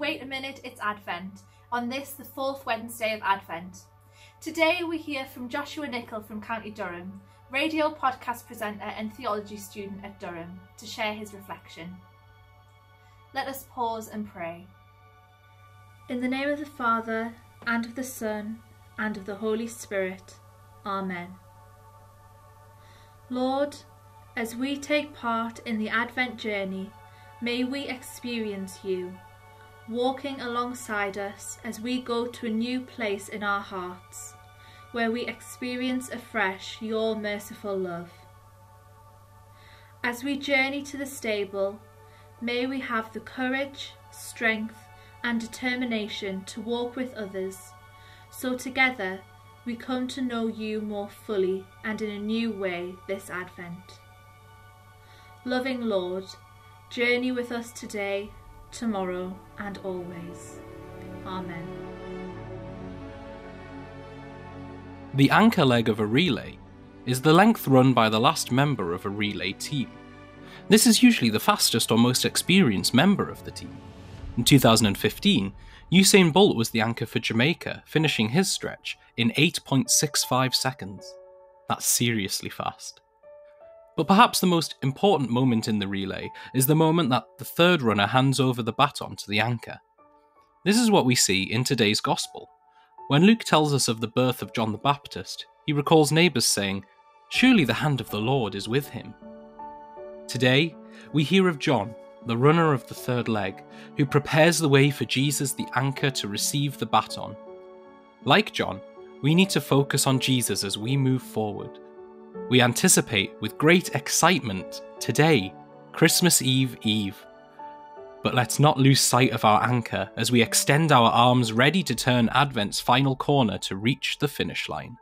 Wait a Minute, It's Advent on this, the fourth Wednesday of Advent. Today we hear from Joshua Nichol from County Durham, radio podcast presenter and theology student at Durham, to share his reflection. Let us pause and pray. In the name of the Father, and of the Son, and of the Holy Spirit. Amen. Lord, as we take part in the Advent journey, may we experience you, walking alongside us as we go to a new place in our hearts, where we experience afresh your merciful love. As we journey to the stable, may we have the courage, strength, and determination to walk with others, so together we come to know you more fully and in a new way this Advent. Loving Lord, journey with us today, tomorrow, and always. Amen. The anchor leg of a relay is the length run by the last member of a relay team. This is usually the fastest or most experienced member of the team. In 2015, Usain Bolt was the anchor for Jamaica, finishing his stretch in 8.65 seconds. That's seriously fast. But perhaps the most important moment in the relay is the moment that the third runner hands over the baton to the anchor. This is what we see in today's Gospel. When Luke tells us of the birth of John the Baptist, he recalls neighbours saying, Surely the hand of the Lord is with him. Today, we hear of John, the runner of the third leg, who prepares the way for Jesus the anchor to receive the baton. Like John, we need to focus on Jesus as we move forward. We anticipate with great excitement today, Christmas Eve Eve. But let's not lose sight of our anchor as we extend our arms ready to turn Advent's final corner to reach the finish line.